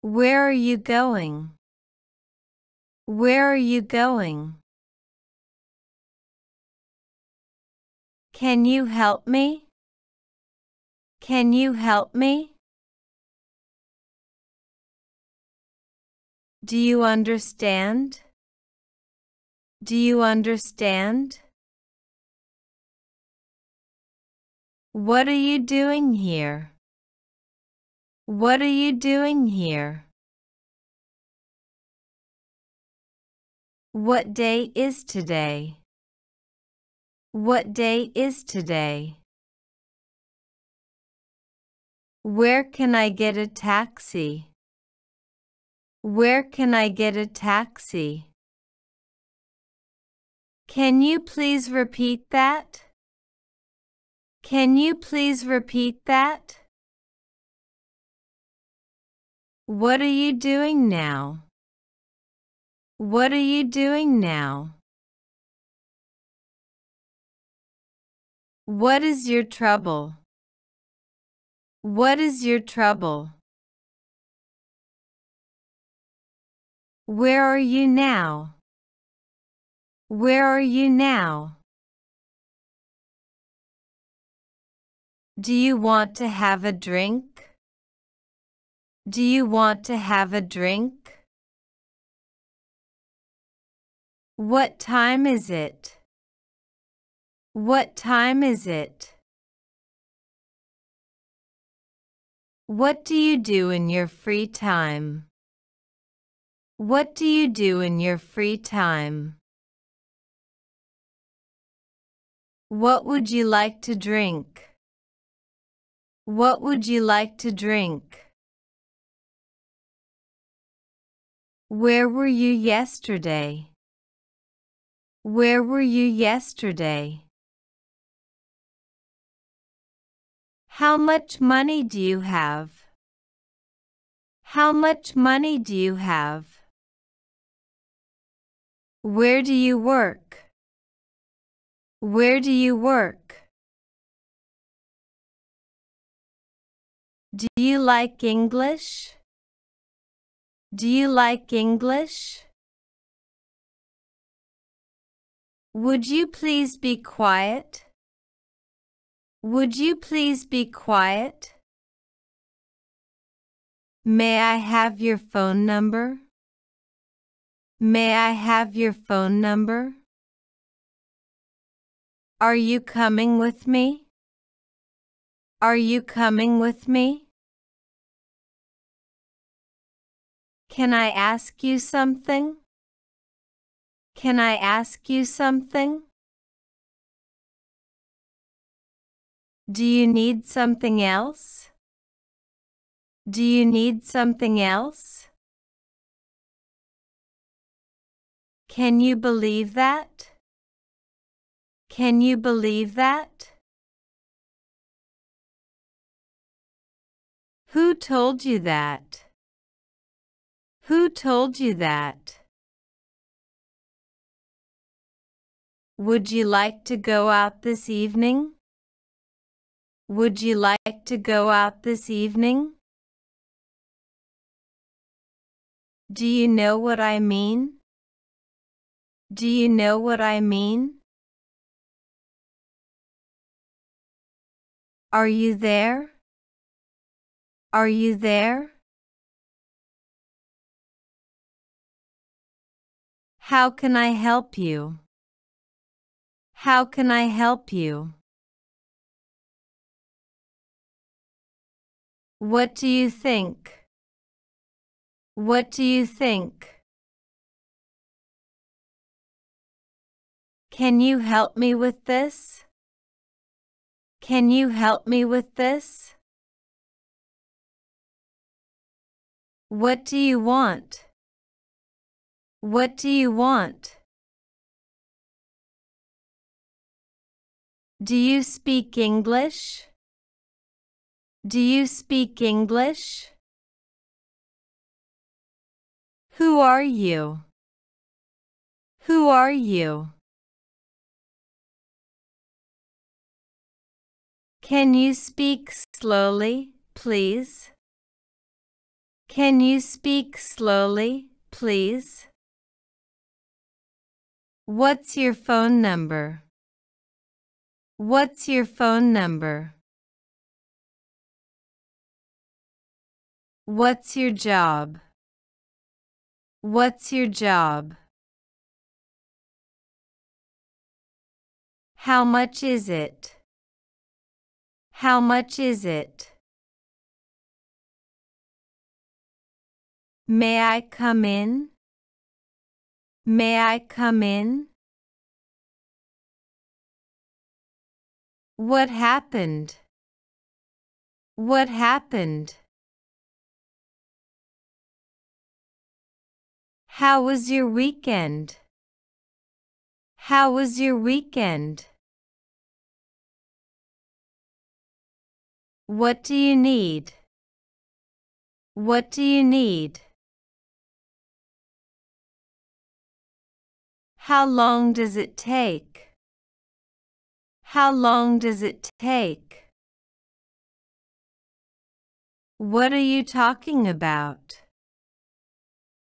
Where are you going? Where are you going? Can you help me? Can you help me? Do you understand? Do you understand? What are you doing here? What are you doing here? What day is today? What day is today? Where can I get a taxi? Where can I get a taxi? Can you please repeat that? Can you please repeat that? What are you doing now? What are you doing now? What is your trouble? What is your trouble? Where are you now? Where are you now? Do you want to have a drink? Do you want to have a drink? What time is it? What time is it? What do you do in your free time? What do you do in your free time? What would you like to drink? What would you like to drink? Where were you yesterday? Where were you yesterday? How much money do you have? How much money do you have? Where do you work? Where do you work? Do you like English? Do you like English? Would you please be quiet? Would you please be quiet? May I have your phone number? May I have your phone number? Are you coming with me? Are you coming with me? Can I ask you something? Can I ask you something? Do you need something else? Do you need something else? Can you believe that? Can you believe that? Who told you that? Who told you that? Would you like to go out this evening? Would you like to go out this evening? Do you know what I mean? Do you know what I mean? Are you there? Are you there? How can I help you? How can I help you? What do you think? What do you think? Can you help me with this? Can you help me with this? What do you want? What do you want? Do you speak English? Do you speak English? Who are you? Who are you? Can you speak slowly, please? Can you speak slowly, please? What's your phone number? What's your phone number? What's your job? What's your job? How much is it? How much is it? May I come in? May I come in? What happened? What happened? How was your weekend? How was your weekend? What do you need? What do you need? How long does it take? How long does it take? What are you talking about?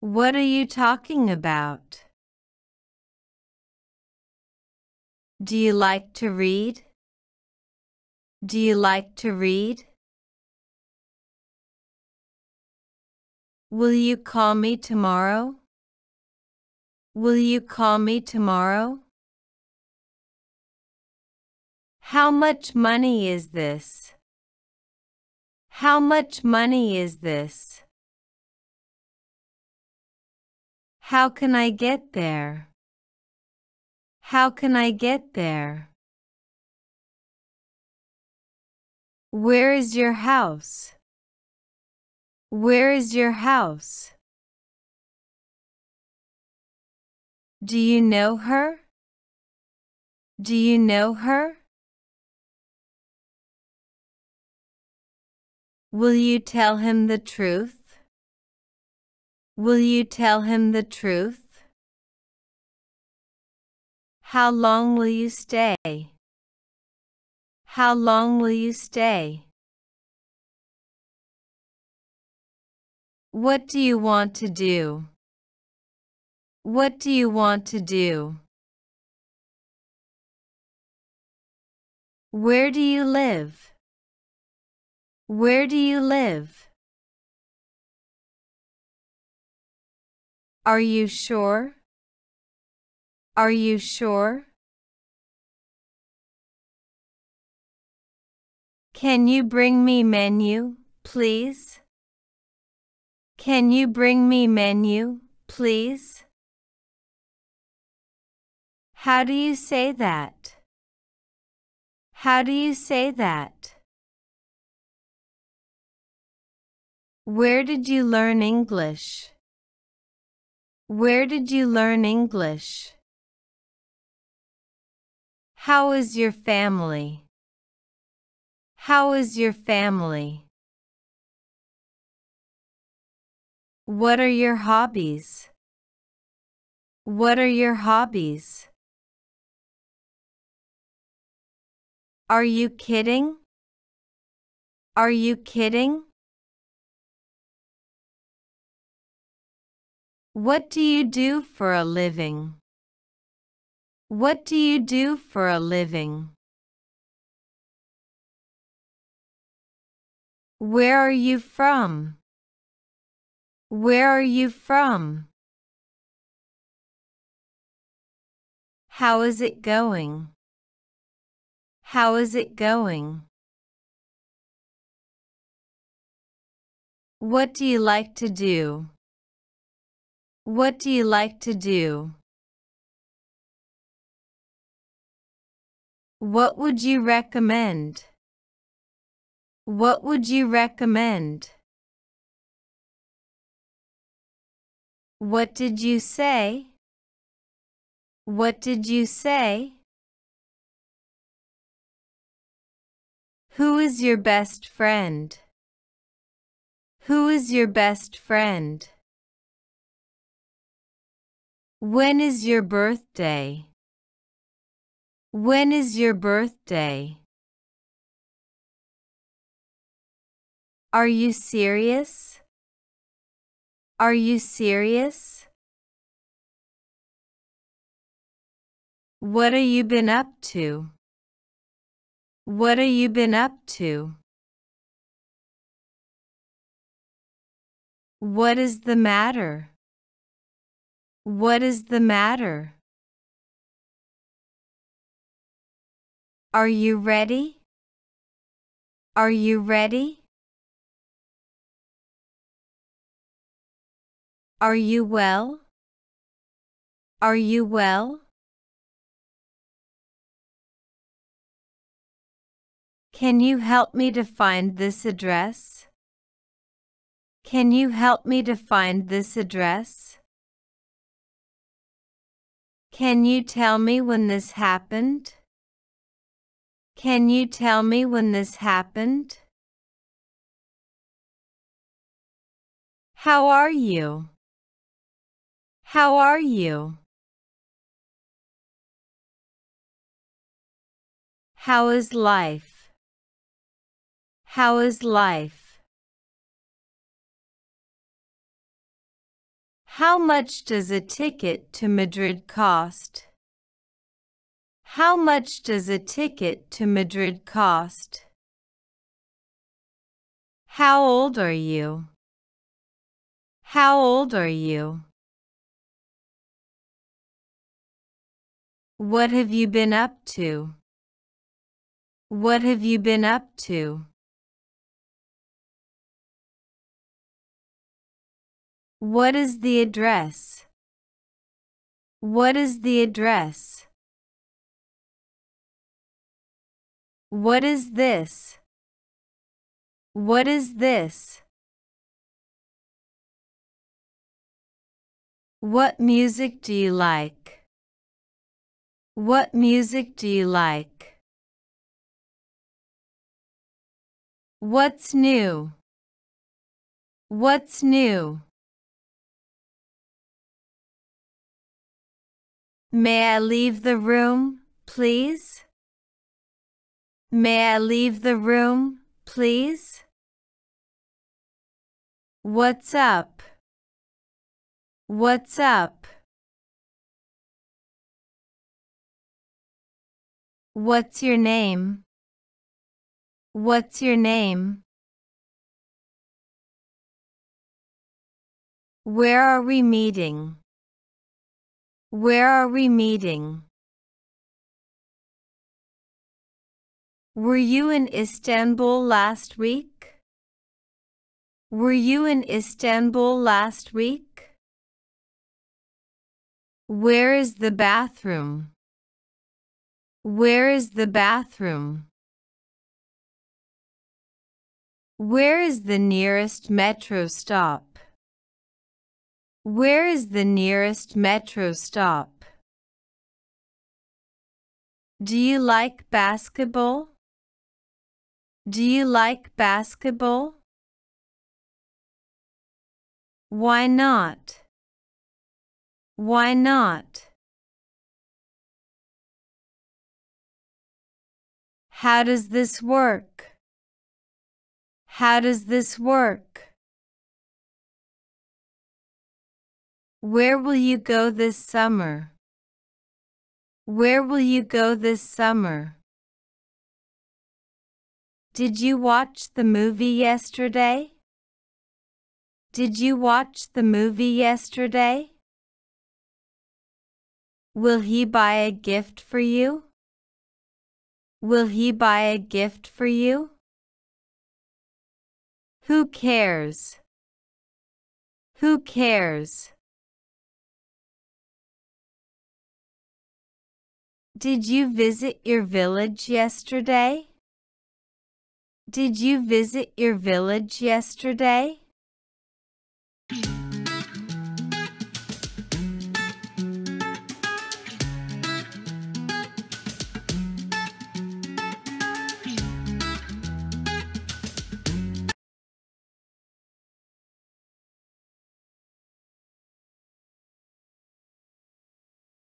What are you talking about? Do you like to read? Do you like to read? Will you call me tomorrow? Will you call me tomorrow? How much money is this? How much money is this? How can I get there? How can I get there? Where is your house? Where is your house? Do you know her? Do you know her? Will you tell him the truth? Will you tell him the truth? How long will you stay? How long will you stay? What do you want to do? What do you want to do? Where do you live? Where do you live? Are you sure? Are you sure? Can you bring me menu, please? Can you bring me menu, please? How do you say that? How do you say that? Where did you learn English? Where did you learn English? How is your family? How is your family? What are your hobbies? What are your hobbies? Are you kidding? Are you kidding? What do you do for a living? What do you do for a living? Where are you from? Where are you from? How is it going? How is it going? What do you like to do? What do you like to do? What would you recommend? What would you recommend? What did you say? What did you say? Who is your best friend? Who is your best friend? When is your birthday? When is your birthday? Are you serious? Are you serious? What have you been up to? What have you been up to? What is the matter? What is the matter? Are you ready? Are you ready? Are you well? Are you well? Can you help me to find this address? Can you help me to find this address? Can you tell me when this happened? Can you tell me when this happened? How are you? How are you? How is life? How is life? How much does a ticket to Madrid cost? How much does a ticket to Madrid cost? How old are you? How old are you? What have you been up to? What have you been up to? What is the address? What is the address? What is this? What is this? What music do you like? What music do you like? What's new? What's new? May I leave the room, please? May I leave the room, please? What's up? What's up? What's your name? What's your name? Where are we meeting? Where are we meeting? Were you in Istanbul last week? Were you in Istanbul last week? Where is the bathroom? Where is the bathroom? Where is the nearest metro stop? Where is the nearest metro stop? Do you like basketball? Do you like basketball? Why not? Why not? How does this work? How does this work? Where will you go this summer? Where will you go this summer? Did you watch the movie yesterday? Did you watch the movie yesterday? Will he buy a gift for you? Will he buy a gift for you? Who cares? Who cares? Did you visit your village yesterday? Did you visit your village yesterday?